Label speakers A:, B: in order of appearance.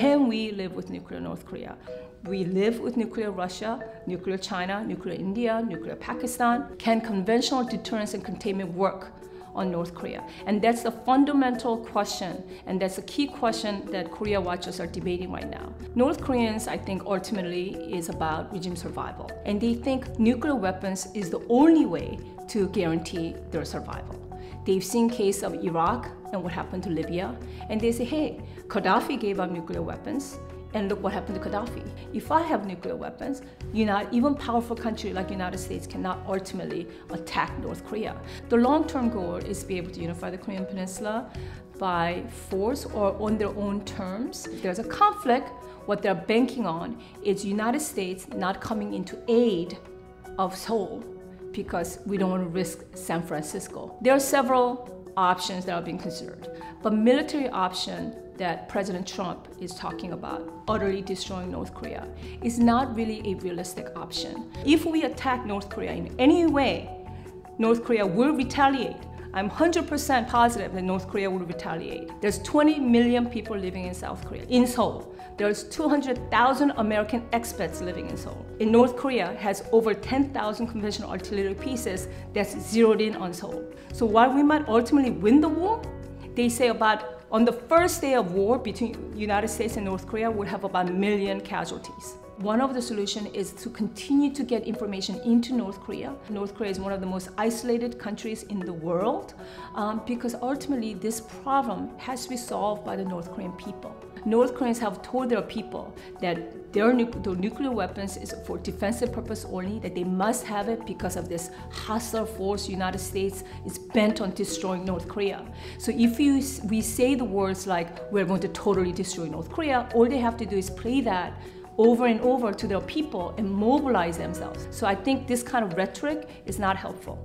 A: Can we live with nuclear North Korea? We live with nuclear Russia, nuclear China, nuclear India, nuclear Pakistan. Can conventional deterrence and containment work on North Korea? And that's the fundamental question, and that's a key question that Korea watchers are debating right now. North Koreans, I think, ultimately is about regime survival, and they think nuclear weapons is the only way to guarantee their survival. They've seen case of Iraq and what happened to Libya, and they say, hey, Gaddafi gave up nuclear weapons, and look what happened to Gaddafi. If I have nuclear weapons, you not even powerful country like United States cannot ultimately attack North Korea. The long-term goal is to be able to unify the Korean Peninsula by force or on their own terms. If there's a conflict, what they're banking on is United States not coming into aid of Seoul because we don't want to risk San Francisco. There are several options that are being considered, but military option that President Trump is talking about, utterly destroying North Korea, is not really a realistic option. If we attack North Korea in any way, North Korea will retaliate. I'm 100% positive that North Korea will retaliate. There's 20 million people living in South Korea, in Seoul. There's 200,000 American expats living in Seoul. In North Korea has over 10,000 conventional artillery pieces that's zeroed in on Seoul. So while we might ultimately win the war, they say about on the first day of war between United States and North Korea, we'll have about a million casualties. One of the solutions is to continue to get information into North Korea. North Korea is one of the most isolated countries in the world um, because ultimately this problem has to be solved by the North Korean people. North Koreans have told their people that their, nu their nuclear weapons is for defensive purpose only, that they must have it because of this hostile force United States is bent on destroying North Korea. So if you, we say the words like, we're going to totally destroy North Korea, all they have to do is play that over and over to their people and mobilize themselves. So I think this kind of rhetoric is not helpful.